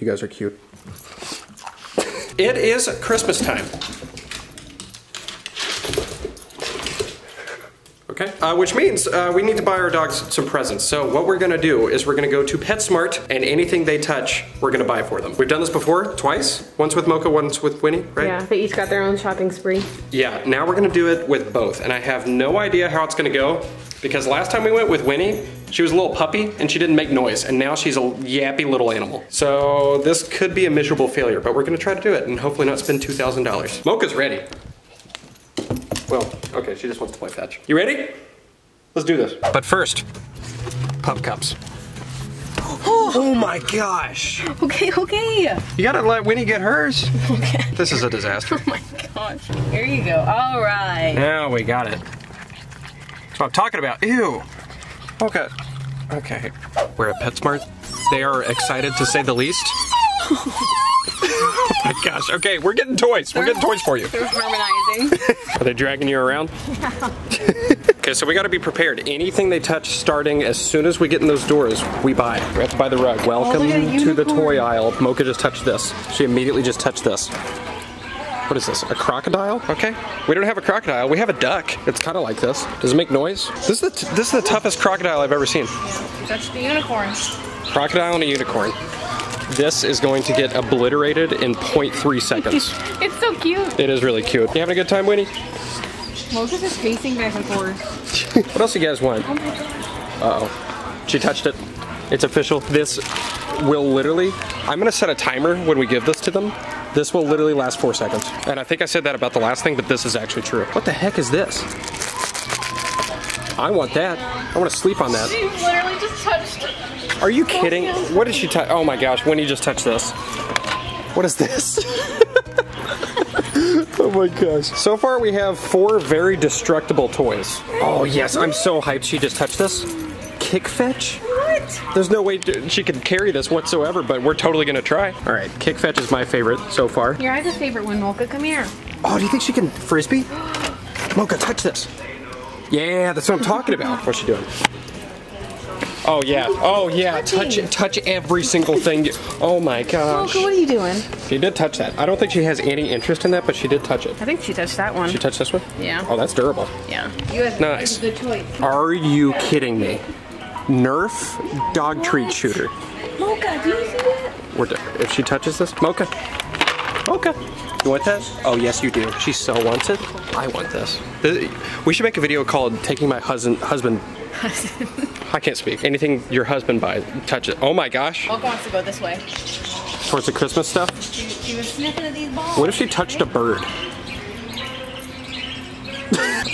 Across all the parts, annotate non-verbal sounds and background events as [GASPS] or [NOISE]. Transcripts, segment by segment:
You guys are cute. It is Christmas time. Okay, uh, which means uh, we need to buy our dogs some presents. So what we're gonna do is we're gonna go to PetSmart and anything they touch, we're gonna buy for them. We've done this before, twice. Once with Mocha, once with Winnie, right? Yeah, they each got their own shopping spree. Yeah, now we're gonna do it with both. And I have no idea how it's gonna go because last time we went with Winnie, she was a little puppy and she didn't make noise. And now she's a yappy little animal. So this could be a miserable failure, but we're gonna try to do it and hopefully not spend $2,000. Mocha's ready. Well, okay, she just wants to play fetch. You ready? Let's do this. But first, pup cups. [GASPS] Oh my gosh! Okay, okay. You gotta let Winnie get hers. [LAUGHS] Okay. This is a disaster. [LAUGHS] Oh my gosh. Here you go. All right. Now we got it. That's what I'm talking about. Ew. Okay. Okay. We're at PetSmart. They are excited to say the least. oh [LAUGHS] my gosh. Okay, we're getting toys. We're getting toys for you. They're harmonizing. Are they dragging you around? Yeah. okay, so we gotta be prepared. Anything they touch starting as soon as we get in those doors, we buy. We have to buy the rug. Welcome look at a to the toy aisle. Mocha just touched this. She immediately just touched this. What is this? A crocodile? Okay. We don't have a crocodile. We have a duck. It's kind of like this. Does it make noise? This is the t- this is the toughest crocodile I've ever seen. Touch the unicorn. Crocodile and a unicorn. This is going to get obliterated in 0.3 seconds. [LAUGHS] It's so cute. it is really cute. You having a good time, Winnie? Mocha's just pacing back and forth. [LAUGHS] What else you guys want? Oh Uh-oh. She touched it. It's official. This will literally, I'm gonna set a timer when we give this to them. This will literally last four seconds. And I think I said that about the last thing, but this is actually true. What the heck is this? I want that. I want to sleep on that. She literally just touched it. Are you kidding? What did she touch? Oh my gosh, Winnie just touched this. What is this? [LAUGHS] oh my gosh. So far we have four very destructible toys. Oh yes, I'm so hyped she just touched this. Kick fetch? What? There's no way to- she could carry this whatsoever, but we're totally gonna try. All right, kick fetch is my favorite so far. Your eyes a favorite one, Mocha. Come here. Oh, do you think she can frisbee? Mocha, touch this. Yeah, that's what I'm talking about. [LAUGHS] What's she doing? Oh yeah. Oh yeah. Touch touching? touch every single thing. you- Oh my gosh. Mocha, what are you doing? She did touch that. I don't think she has any interest in that, but she did touch it. I think she touched that one. She touched this one? Yeah. Oh, that's durable. Yeah. You have Nice. a good choice. Are you kidding me? Nerf dog treat shooter. Mocha, do you see that? We're if she touches this, Mocha. Mocha. You want that? Oh yes, you do. She so wants it. I want this. Th- We should make a video called "Taking My Husband." Husband. [LAUGHS] I can't speak. Anything your husband buys, touch it. Oh my gosh. Mocha wants to go this way. Towards the Christmas stuff. She, she was sniffing at these balls. What if she touched a bird? [LAUGHS]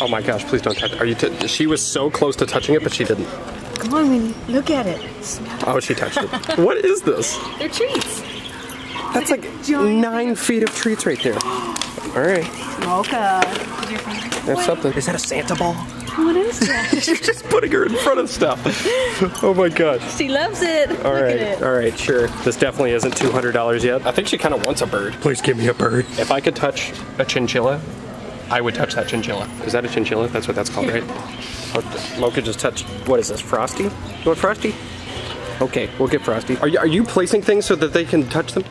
oh my gosh! Please don't touch. it. Are you? T- she was so close to touching it, but she didn't. Come on, Winnie. Look at it. Smell Oh, she touched it. [LAUGHS] what is this? They're treats. That's like giant nine feet of treats right there. All right, Mocha. Did that's something. Is that a Santa ball? What is that? [LAUGHS] You're just putting her in front of stuff. Oh my gosh. she loves it. All Look right, at it. all right, sure. This definitely isn't $200 yet. I think she kind of wants a bird. Please give me a bird. If I could touch a chinchilla, I would touch that chinchilla. Is that a chinchilla? That's what that's called, right? Mocha just touched, what is this, Frosty? You want Frosty? Okay, we'll get Frosty. Are you, are you placing things so that they can touch them?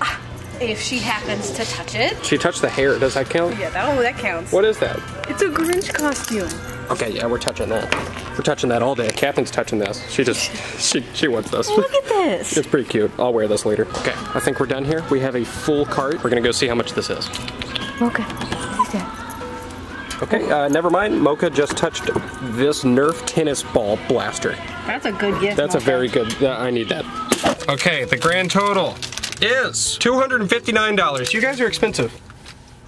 Ah, if she happens to touch it. She touched the hair, does that count? Yeah, that, oh, that counts. What is that? It's a Grinch costume. Okay, yeah, we're touching that. We're touching that all day. Catherine's touching this. She just, [LAUGHS] she, she wants this. Look at this. It's pretty cute. I'll wear this later. Okay, I think we're done here. We have a full cart. We're gonna go see how much this is. Okay, What's that? Okay, uh, never mind. Mocha just touched this Nerf tennis ball blaster. That's a good gift. That's a very good, uh, I need that. Okay, the grand total is $259. You guys are expensive.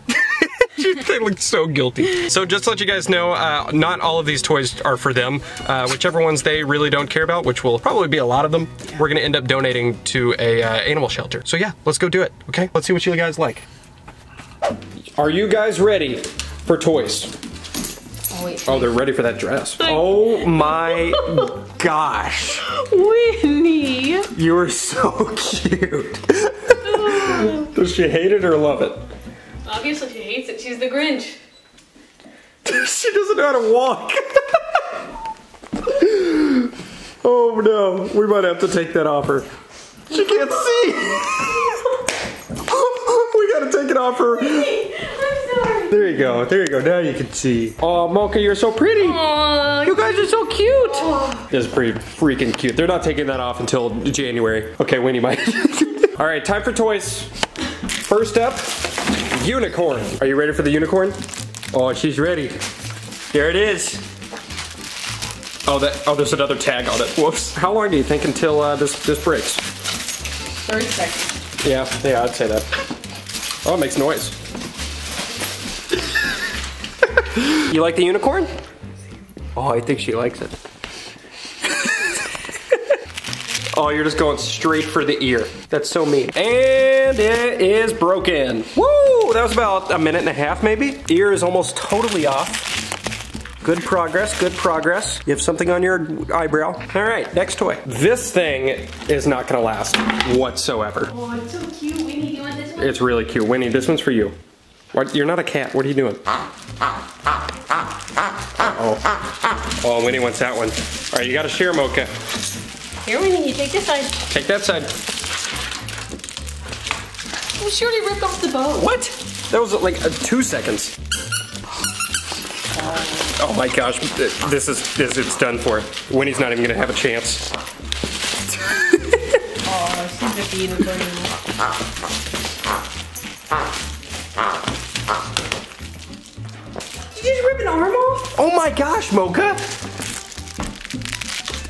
[LAUGHS] they look so guilty. So just to let you guys know, uh, not all of these toys are for them. Uh, whichever ones they really don't care about, which will probably be a lot of them, we're gonna end up donating to a uh, animal shelter. So yeah, let's go do it, okay? Let's see what you guys like. Are you guys ready for toys? Oh, wait. Oh, they're ready for that dress. Oh my gosh. Winnie. You're so [LAUGHS] cute. [LAUGHS] Does she hate it or love it? Obviously, she hates it. She's the Grinch. [LAUGHS] she doesn't know how to walk. oh no, we might have to take that off her. She can't see. we gotta take it off her. I'm sorry. There you go. There you go. Now you can see. Oh, Mocha, you're so pretty. Aw, You guys are so cute. This is pretty freaking cute. They're not taking that off until January. Okay, Winnie might. [LAUGHS] All right, time for toys. First up, unicorn. Are you ready for the unicorn? Oh, she's ready. Here it is. Oh, that. Oh, there's another tag on it. Whoops. How long do you think until uh, this this breaks? 30 seconds. Yeah, yeah, I'd say that. Oh, it makes noise. You like the unicorn? Oh, I think she likes it. oh, you're just going straight for the ear. That's so mean. And it is broken. Woo! That was about a minute and a half, maybe. Ear is almost totally off. Good progress, good progress. You have something on your eyebrow. All right, next toy. This thing is not gonna last whatsoever. Oh, it's so cute. Winnie, do you want this one? It's really cute. Winnie, this one's for you. What? You're not a cat. What are you doing? Oh. Oh, Winnie wants that one. All right, you gotta share, Mocha. Here, Winnie, you take this side. Take that side. She already ripped off the bow. What? That was like uh, two seconds. Oh my gosh, this is this it's done for. Winnie's not even gonna have a chance. [LAUGHS] Oh, she's. Rip an arm off? Oh my gosh, Mocha!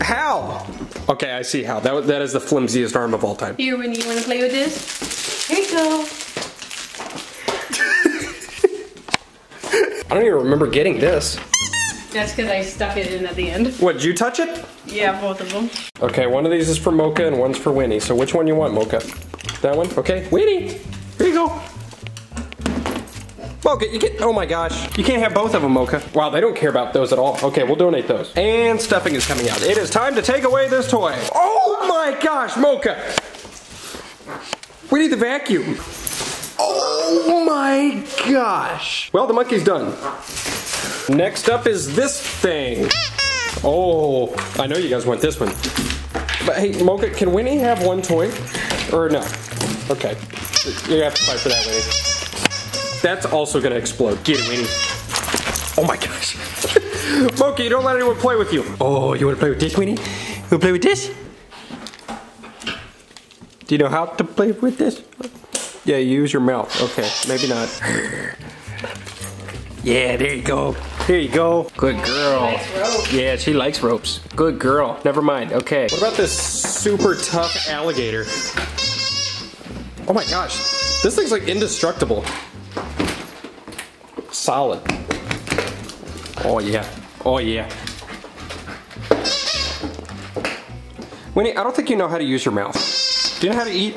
How? Okay, I see how. That that is the flimsiest arm of all time. Here, Winnie, you want to play with this? Here you go. [LAUGHS] I don't even remember getting this. That's because I stuck it in at the end. What? Did you touch it? Yeah, both of them. Okay, one of these is for Mocha and one's for Winnie. So which one you want, Mocha? That one? Okay, Winnie, here you go. Mocha, you get. Oh my gosh, you can't have both of them, Mocha. Wow, they don't care about those at all. Okay, we'll donate those. And stuffing is coming out. It is time to take away this toy. Oh my gosh, Mocha. We need the vacuum. Oh my gosh. Well, the monkey's done. Next up is this thing. Oh, I know you guys want this one. But hey, Mocha, can Winnie have one toy? Or no? Okay. You have to fight for that, Winnie. That's also gonna explode. Get it, Winnie. Oh my gosh. [LAUGHS] Moki, you don't let anyone play with you. Oh, you wanna play with this, Weenie? You wanna play with this? Do you know how to play with this? Yeah, you use your mouth. Okay, maybe not. [LAUGHS] Yeah, there you go. Here you go. Good girl. Nice rope. Yeah, she likes ropes. Good girl. Never mind. Okay. What about this super tough alligator? Oh my gosh. This thing's like indestructible. Solid. Oh yeah. Oh yeah. Winnie, I don't think you know how to use your mouth. Do you know how to eat?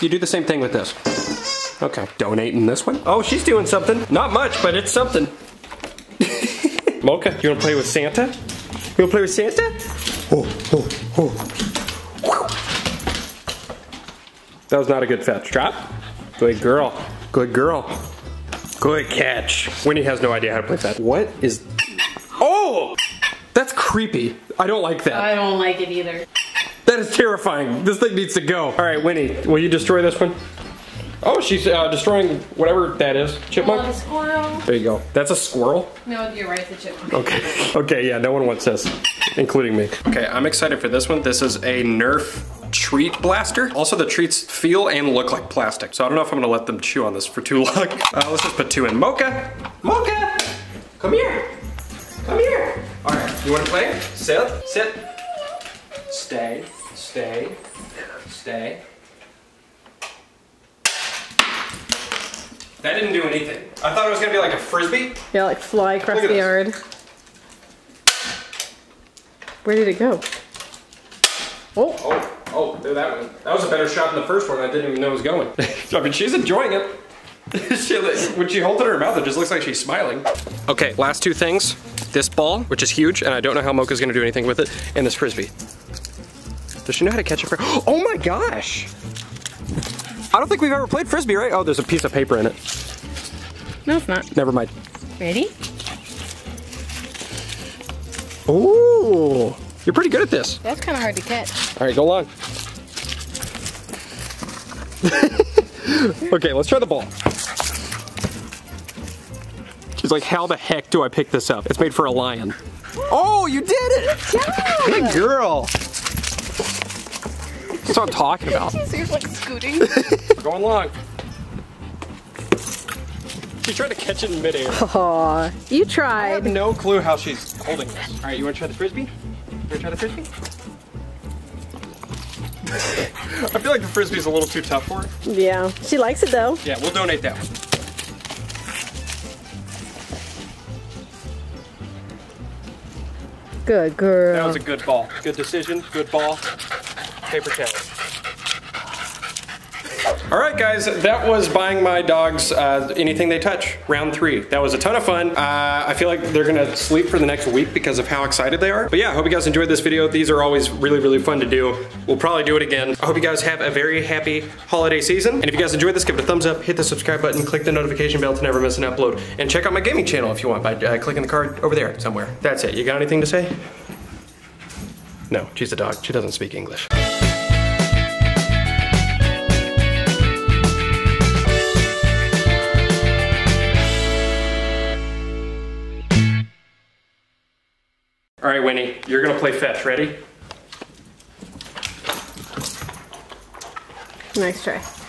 You do the same thing with this. Okay, donating this one. Oh, she's doing something. Not much, but it's something. [LAUGHS] Mocha, you wanna play with Santa? You wanna play with Santa? Oh, oh, oh. That was not a good fetch. Drop. Good girl. Good girl. Good catch. Winnie has no idea how to play that. What is... Oh! That's creepy. I don't like that. I don't like it either. That is terrifying. This thing needs to go. All right, Winnie, will you destroy this one? Oh, she's uh, destroying whatever that is. Want a Chipmunk? squirrel? There you go. That's a squirrel? No, you're right, it's a chipmunk. Okay. [LAUGHS] Okay, yeah, no one wants this, including me. Okay, I'm excited for this one. This is a Nerf treat blaster. Also, the treats feel and look like plastic, so I don't know if I'm gonna let them chew on this for too long. [LAUGHS] Uh, let's just put two in. Mocha! Mocha! Come here! Come here! All right, you wanna play? Sit, sit. Stay, stay, stay. That didn't do anything. I thought it was gonna be like a frisbee. Yeah, like fly across the this. yard. Where did it go? Oh, Oh, oh, there that one. That was a better shot than the first one. I didn't even know it was going. [LAUGHS] I mean, she's enjoying it. [LAUGHS] She- when she holds it in her mouth, it just looks like she's smiling. Okay, last two things. This ball, which is huge, and I don't know how Mocha's gonna do anything with it, and this frisbee. Does she know how to catch a frisbee? [GASPS] Oh my gosh! I don't think we've ever played frisbee, right? Oh, there's a piece of paper in it. no, it's not. Never mind. Ready? Ooh, you're pretty good at this. That's kind of hard to catch. All right, go long. [LAUGHS] okay, let's try the ball. She's like, how the heck do I pick this up? It's made for a lion. Oh, you did it! Good girl. That's what I'm talking about. [LAUGHS] She's like scooting. [LAUGHS] We're going long. She tried to catch it in midair. [LAUGHS] Aw, you I have tried. no clue how she's holding this. All right, you want to try the frisbee? You want to try the frisbee? [LAUGHS] I feel like the frisbee's a little too tough for her. Yeah, she likes it though. Yeah, we'll donate that one. Good girl. That was a good ball. Good decision. Good ball. Paper towel. All right, guys, that was buying my dogs uh, anything they touch. Round three. That was a ton of fun. Uh, I feel like they're gonna sleep for the next week because of how excited they are. But yeah, I hope you guys enjoyed this video. These are always really, really fun to do. We'll probably do it again. I hope you guys have a very happy holiday season. And if you guys enjoyed this, give it a thumbs up, hit the subscribe button, click the notification bell to never miss an upload, and check out my gaming channel if you want by uh, clicking the card over there somewhere. That's it. You got anything to say? No, she's a dog. She doesn't speak English. Right, Winnie, you're gonna play fetch. Ready? Nice try.